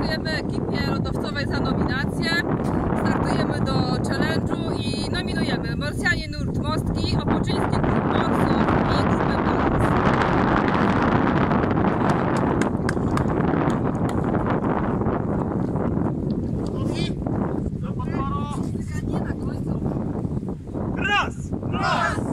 Dziękujemy ekipie lodowcowej za nominację. Startujemy do challenge'u i nominujemy Morsjanie Nurt Mostki, Opoczyński Klub Morsów i Grupę Balans. Raz, raz,